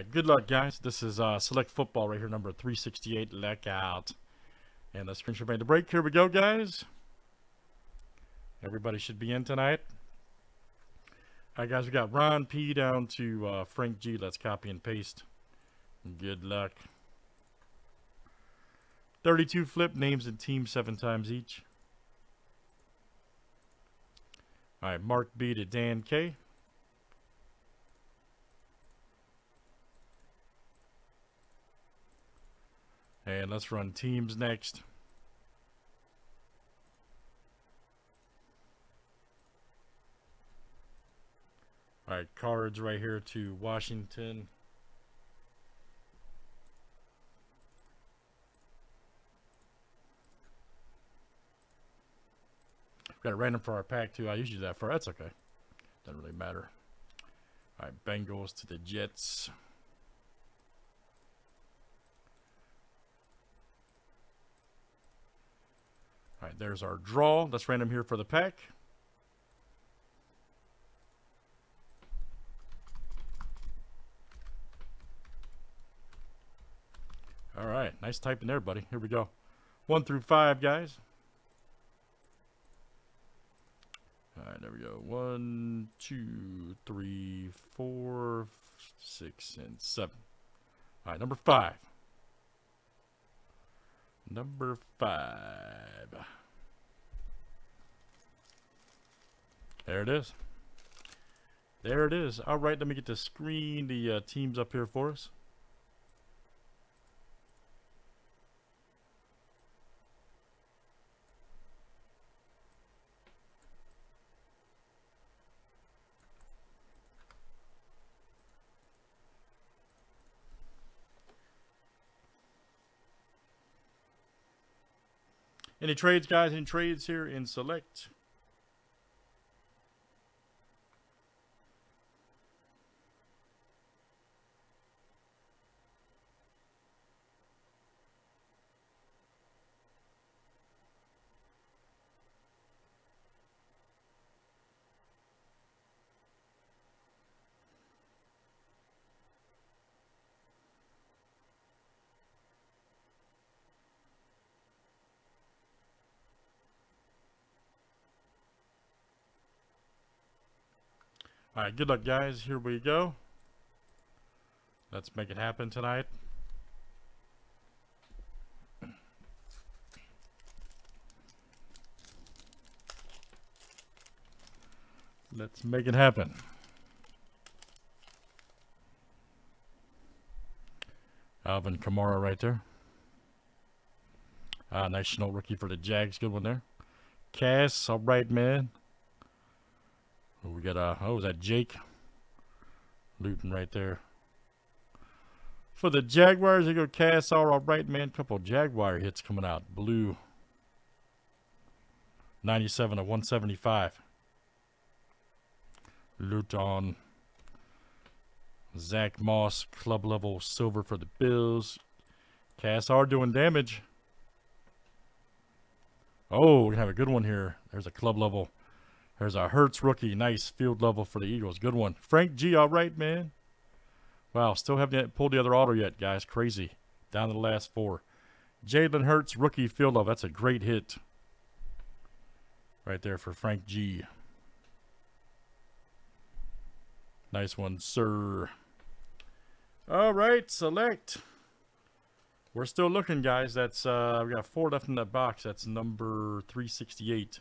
Right, good luck, guys. This is uh, Select Football right here, number 368. Look out. And the screenshot made the break. Here we go, guys. Everybody should be in tonight. All right, guys, we got Ron P down to uh, Frank G. Let's copy and paste. Good luck. 32 flip names and teams seven times each. All right, Mark B to Dan K. And let's run teams next. All right, cards right here to Washington. Got a random for our pack too. I usually do that for. That's okay. Doesn't really matter. All right, Bengals to the Jets. There's our draw. Let's random here for the pack. All right, nice typing there, buddy. Here we go. One through five, guys. All right, there we go. One, two, three, four, six, and seven. All right, number five. Number five. There it is. There it is. All right, let me get the screen, the uh, teams up here for us. Any trades, guys? Any trades here in select? All right, good luck, guys. Here we go. Let's make it happen tonight. Let's make it happen. Alvin Kamara right there. Uh, nice Shenault rookie for the Jags. Good one there. Cass, all right, man. We got, uh, oh, was that Jake Luton right there? For the Jaguars, they go Cass, all right, man. Couple Jaguar hits coming out. Blue. 97 of 175. Luton. Zach Moss, club level silver for the Bills. Cass are doing damage. Oh, we have a good one here. There's a club level there's a Hurts rookie. Nice field level for the Eagles. Good one. Frank G, all right, man. Wow, still haven't pulled the other auto yet, guys. Crazy. Down to the last four. Jalen Hurts, rookie field level. That's a great hit. Right there for Frank G. Nice one, sir. All right, select. We're still looking, guys. That's uh, we got four left in that box. That's number 368.